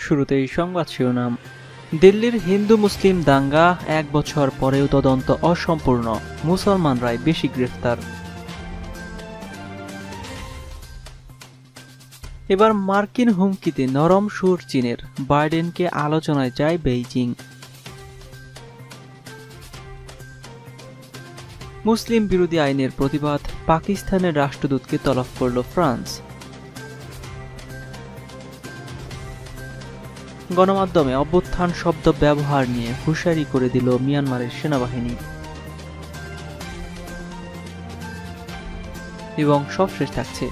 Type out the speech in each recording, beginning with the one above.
শুরুতেই সংবাদ শিরোনাম। দিল্লির হিন্দু মুসলিম দাঙ্গা এক বছর পরেও তদন্ত অসম্পূর্ণ। মুসলমানরাই বেশি গ্রেফতার। এবার মার্কিন হুমকিতে নরম সুর চীনের। বাইডেনকে আলোচনায় যায় বেইজিং। মুসলিম বিরোধী আইনের প্রতিবাদ, পাকিস্তানের রাষ্ট্রদূতকে তলব করল ফ্রান্স। গণমাধ্যমে অভ্যুত্থান শব্দ ব্যবহার নিয়ে হুঁশিয়ারি করে দিল মিয়ানমারের সেনাবাহিনী। এবং সবশেষ থাকছে,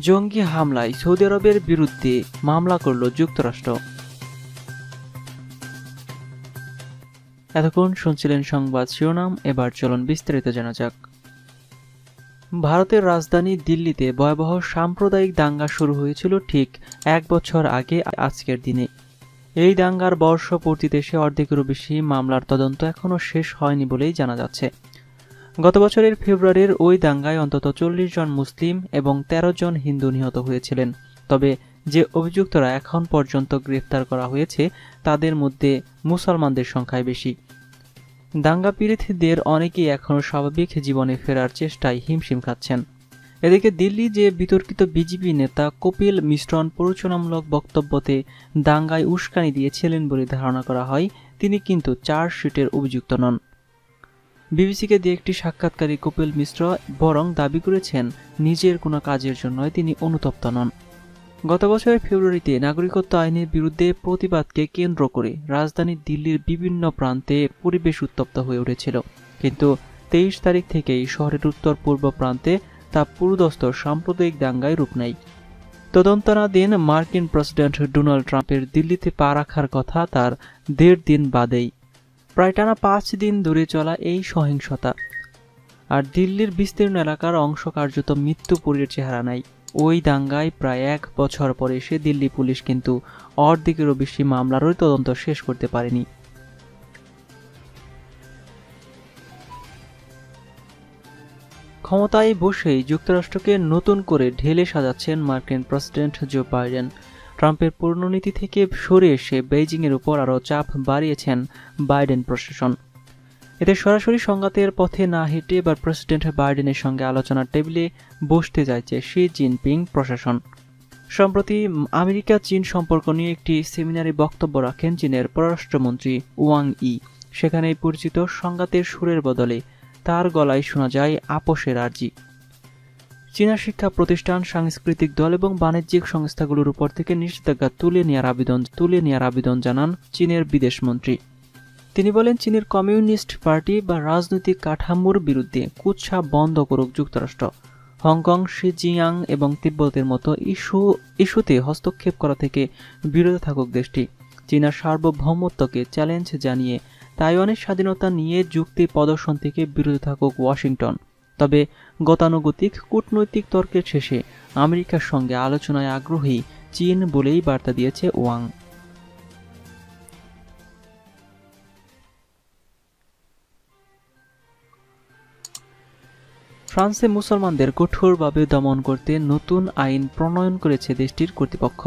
জঙ্গি হামলায় সৌদি আরবের বিরুদ্ধে মামলা করল যুক্তরাষ্ট্র। এতক্ষণ শুনছিলেন সংবাদ শিরোনাম, এবার চলুন বিস্তারিত জানা যাক। ভারতের রাজধানী দিল্লিতে ভয়াবহ সাম্প্রদায়িক দাঙ্গা শুরু হয়েছিল ঠিক এক বছর আগে আজকের দিনে। এই দাঙ্গার বর্ষপূর্তিতে এসে অর্ধেকেরও বেশি মামলার তদন্ত এখনও শেষ হয়নি বলেই জানা যাচ্ছে। গত বছরের ফেব্রুয়ারির ওই দাঙ্গায় অন্তত চল্লিশ জন মুসলিম এবং ১৩ জন হিন্দু নিহত হয়েছিলেন। তবে যে অভিযুক্তরা এখন পর্যন্ত গ্রেফতার করা হয়েছে, তাদের মধ্যে মুসলমানদের সংখ্যায় বেশি। দাঙ্গা পীড়িতদের অনেকেই এখনও স্বাভাবিক জীবনে ফেরার চেষ্টায় হিমশিম খাচ্ছেন। এদিকে দিল্লি যে বিতর্কিত বিজেপি নেতা কপিল মিশ্রণ প্ররোচনামূলক বক্তব্যতে দাঙ্গায় উস্কানি দিয়েছিলেন বলে ধারণা করা হয়, তিনি কিন্তু চার্জশিটের অভিযুক্ত নন। বিবিসিকে দিয়ে একটি সাক্ষাৎকারী কপিল মিশ্র বরং দাবি করেছেন, নিজের কোনো কাজের জন্য তিনি অনুতপ্ত নন। গত বছরের ফেব্রুয়ারিতে নাগরিকত্ব আইনের বিরুদ্ধে প্রতিবাদকে কেন্দ্র করে রাজধানী দিল্লির বিভিন্ন প্রান্তে পরিবেশ উত্তপ্ত হয়ে উঠেছিল। কিন্তু তেইশ তারিখ থেকেই শহরের উত্তর পূর্ব প্রান্তে তা পুরোদস্ত সাম্প্রদায়িক দাঙ্গায় রূপ নেয়। তদন্তনাধীন মার্কিন প্রেসিডেন্ট ডোনাল্ড ট্রাম্পের দিল্লিতে পা রাখার কথা তার দেড় দিন বাদেই। প্রায় টানা পাঁচ দিন ধরে চলা এই সহিংসতা। আর দিল্লির বিস্তীর্ণ এলাকার অংশ কার্যত মৃত্যুপুরীর চেহারা নাই। ওই দাঙ্গায় প্রায় এক বছর পরে এসে দিল্লি পুলিশ কিন্তু অর্ধেকেরও বেশি মামলারই তদন্ত শেষ করতে পারেনি। ক্ষমতায় বসেই যুক্তরাষ্ট্রকে নতুন করে ঢেলে সাজাচ্ছেন মার্কিন প্রেসিডেন্ট জো বাইডেন। ট্রাম্পের পূর্ণনীতি থেকে সরে এসে বেইজিংয়ের উপর আরও চাপ বাড়িয়েছেন বাইডেন প্রশাসন। এতে সরাসরি সংঘাতের পথে না হেঁটে এবার প্রেসিডেন্ট বাইডেনের সঙ্গে আলোচনার টেবিলে বসতে যাইছে শি জিনপিং প্রশাসন। সম্প্রতি আমেরিকা চীন সম্পর্ক নিয়ে একটি সেমিনারে বক্তব্য রাখেন চীনের পররাষ্ট্রমন্ত্রী ওয়াং ই। সেখানে পরিচিত সংঘাতের সুরের বদলে তার গলায় শোনা যায় আপোষের আর্জি। চীনা শিক্ষা প্রতিষ্ঠান, সাংস্কৃতিক দল এবং বাণিজ্যিক সংস্থাগুলোর উপর থেকে নিষেধাজ্ঞা তুলে নেওয়ার আবেদন তুলে নেওয়ার আবেদন জানান চীনের বিদেশমন্ত্রী তিনি বলেন, চীনের কমিউনিস্ট পার্টি বা রাজনৈতিক কাঠামোর বিরুদ্ধে কুৎসা বন্ধ করুক যুক্তরাষ্ট্র। হংকং, শিজিয়াং এবং তিব্বতের মতো ইস্যু ইস্যুতে হস্তক্ষেপ করা থেকে বিরত থাকুক দেশটি। চীনা সার্বভৌমত্বকে চ্যালেঞ্জ জানিয়ে তাইওয়ানের স্বাধীনতা নিয়ে যুক্তি প্রদর্শন থেকে বিরত থাকুক ওয়াশিংটন। তবে গতানুগতিক কূটনৈতিক তর্কের শেষে আমেরিকার সঙ্গে আলোচনায় আগ্রহী চীন বলেই বার্তা দিয়েছে ওয়াং। ফ্রান্সে মুসলমানদের কঠোরভাবে দমন করতে নতুন আইন প্রণয়ন করেছে দেশটির কর্তৃপক্ষ।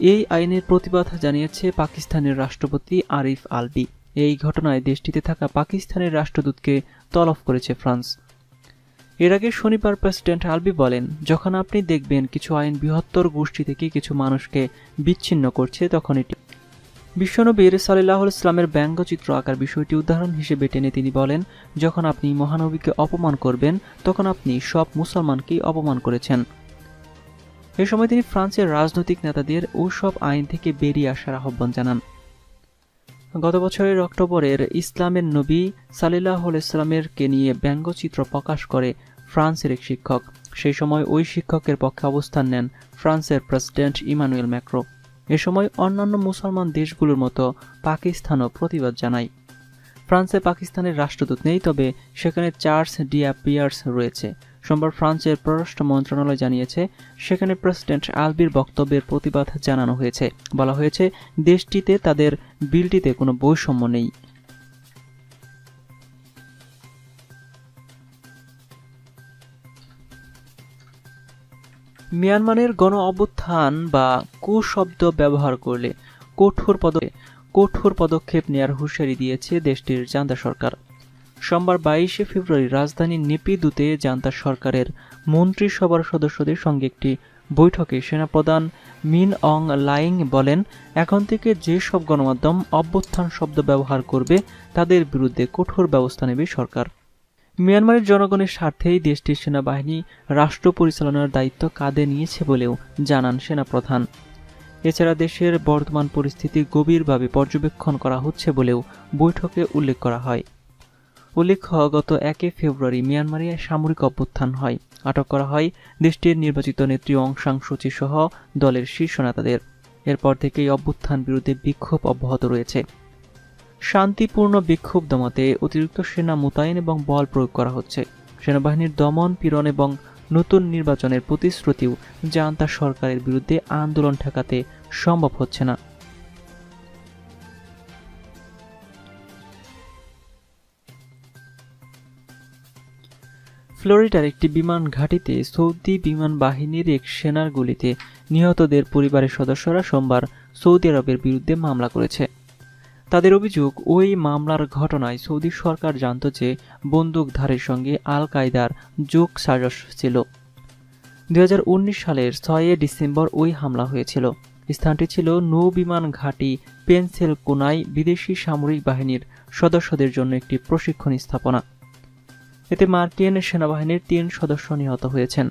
এই আইনের প্রতিবাদ জানিয়েছে পাকিস্তানের রাষ্ট্রপতি আরিফ আলবি। এই ঘটনায় দেশটিতে থাকা পাকিস্তানের রাষ্ট্রদূতকে তলব করেছে ফ্রান্স। এর আগে শনিবার প্রেসিডেন্ট আলবি বলেন, যখন আপনি দেখবেন কিছু আইন বৃহত্তর গোষ্ঠী থেকে কিছু মানুষকে বিচ্ছিন্ন করছে, তখন এটি বিশ্বনবীর সাল্লাহ ইসলামের ব্যঙ্গচিত্র আঁকার বিষয়টি উদাহরণ হিসেবে টেনে তিনি বলেন, যখন আপনি মহানবীকে অপমান করবেন, তখন আপনি সব মুসলমানকেই অপমান করেছেন। এ সময় তিনি ফ্রান্সের রাজনৈতিক নেতাদের ওসব আইন থেকে বেরিয়ে আসার আহ্বান জানান। গত বছরের অক্টোবরের ইসলামের নবী সালিল্লাহ ইসলামেরকে নিয়ে ব্যঙ্গচিত্র প্রকাশ করে ফ্রান্সের এক শিক্ষক। সেই সময় ওই শিক্ষকের পক্ষে অবস্থান নেন ফ্রান্সের প্রেসিডেন্ট ইমানুয়েল ম্যাক্রো। এ সময় অন্যান্য মুসলমান দেশগুলোর মতো পাকিস্তানও প্রতিবাদ জানায়। ফ্রান্সে পাকিস্তানের রাষ্ট্রদূত নেই, তবে সেখানে চার্লস ডিয়াপিয়ার্স রয়েছে। সোমবার ফ্রান্সের পররাষ্ট্র মন্ত্রণালয় জানিয়েছে, সেখানে প্রেসিডেন্ট আলবির বক্তব্যের প্রতিবাদ জানানো হয়েছে। বলা হয়েছে, দেশটিতে তাদের বিলটিতে কোনো বৈষম্য নেই। মিয়ানমারের গণ অভ্যুত্থান বা কুশব্দ ব্যবহার করলে কঠোর পদ কঠোর পদক্ষেপ নেয়ার হুঁশিয়ারি দিয়েছে দেশটির জান্তা সরকার। সোমবার বাইশে ফেব্রুয়ারি রাজধানীর নেপিদুতে জান্তা সরকারের মন্ত্রিসভার সদস্যদের সঙ্গে একটি বৈঠকে সেনাপ্রধান মিন অং লাইং বলেন, এখন থেকে যেসব গণমাধ্যম অভ্যুত্থান শব্দ ব্যবহার করবে, তাদের বিরুদ্ধে কঠোর ব্যবস্থা নেবে সরকার। মিয়ানমারের জনগণের স্বার্থেই দেশটির সেনাবাহিনী রাষ্ট্র পরিচালনার দায়িত্ব কাঁধে নিয়েছে বলেও জানান সেনাপ্রধান। এছাড়া দেশের বর্তমান পরিস্থিতি গভীরভাবে পর্যবেক্ষণ করা হচ্ছে বলেও বৈঠকে উল্লেখ করা হয়। উল্লেখ্য, গত একে ফেব্রুয়ারি মিয়ানমারে সামরিক অভ্যুত্থান হয়। আটক করা হয় দেশটির নির্বাচিত নেত্রী অং সাং সুচি সহ দলের শীর্ষ নেতাদের। এরপর থেকেই অভ্যুত্থান বিরুদ্ধে বিক্ষোভ অব্যাহত রয়েছে। শান্তিপূর্ণ বিক্ষোভ দমাতে অতিরিক্ত সেনা মোতায়েন এবং বল প্রয়োগ করা হচ্ছে। সেনাবাহিনীর দমন, পীড়ন এবং নতুন নির্বাচনের প্রতিশ্রুতিও জান্তা সরকারের বিরুদ্ধে আন্দোলন ঠেকাতে সম্ভব হচ্ছে না। ফ্লোরিডার একটি বিমান ঘাঁটিতে সৌদি বিমান বাহিনীর এক সেনার গুলিতে নিহতদের পরিবারের সদস্যরা সোমবার সৌদি আরবের বিরুদ্ধে মামলা করেছে। তাদের অভিযোগ, ওই মামলার ঘটনায় সৌদি সরকার জানত যে বন্দুকধারীর সঙ্গে আল কায়দার যোগ সাজস ছিল। দু হাজার উনিশ সালের ছয় ডিসেম্বর ওই হামলা হয়েছিল। স্থানটি ছিল নৌ বিমান ঘাঁটি পেন্সেল কোনায় বিদেশি সামরিক বাহিনীর সদস্যদের জন্য একটি প্রশিক্ষণ স্থাপনা। এতে মার্কিন সেনাবাহিনীর তিন সদস্য নিহত হয়েছেন।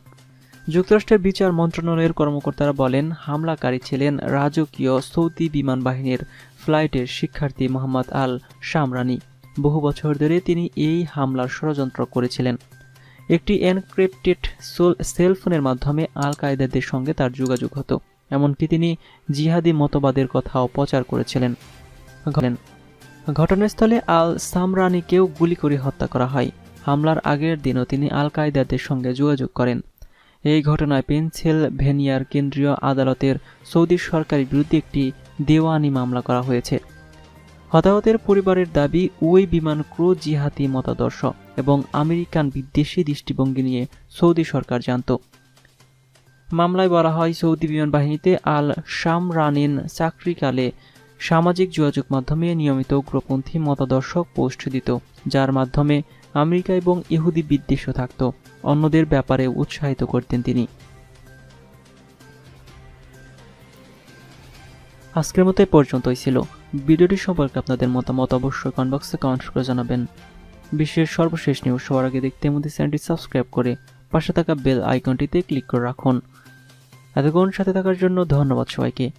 যুক্তরাষ্ট্রের বিচার মন্ত্রণালয়ের কর্মকর্তারা বলেন, হামলাকারী ছিলেন রাজকীয় সৌদি বিমান বাহিনীর ফ্লাইটের শিক্ষার্থী মোহাম্মদ আল শামরানি। বহু বছর ধরে তিনি এই হামলার ষড়যন্ত্র করেছিলেন। একটি এনক্রিপ্টেড সেলফোনের মাধ্যমে আল কায়দাদের সঙ্গে তার যোগাযোগ হতো। এমনকি তিনি জিহাদি মতবাদের কথাও প্রচার করেছিলেন। ঘটনাস্থলে আল সামরানিকেও গুলি করে হত্যা করা হয়। হামলার আগের দিনও তিনি আল কায়দাদের সঙ্গে যোগাযোগ করেন। এই ঘটনায় পেনসিলভেনিয়ার কেন্দ্রীয় আদালতের সৌদি সরকারের বিরুদ্ধে একটি দেওয়ানি মামলা করা হয়েছে। হতাহতের পরিবারের দাবি ওই বিমান ক্রু জিহাদি মতাদর্শ এবং আমেরিকান বিদ্বেষী দৃষ্টিভঙ্গি নিয়ে সৌদি সরকার জানত। মামলায় বলা হয়, সৌদি বিমান বাহিনীতে আল শামরানিন চাকরিকালে সামাজিক যোগাযোগ মাধ্যমে নিয়মিত উগ্রপন্থী মতাদর্শক পোস্ট দিত, যার মাধ্যমে আমেরিকা এবং ইহুদি বিদ্বেষও থাকত। অন্যদের ব্যাপারে উৎসাহিত করতেন তিনি। আজকের মতো পর্যন্তই ছিল। ভিডিওটি সম্পর্কে আপনাদের মতামত অবশ্যই কমেন্ট বক্সে কমেন্ট করে জানাবেন। বিশ্বের সর্বশেষ নিউজ সবার আগে দেখতে মধ্যে চ্যানেলটি সাবস্ক্রাইব করে পাশে থাকা বেল আইকনটিতে ক্লিক করে রাখুন। এতক্ষণ সাথে থাকার জন্য ধন্যবাদ সবাইকে।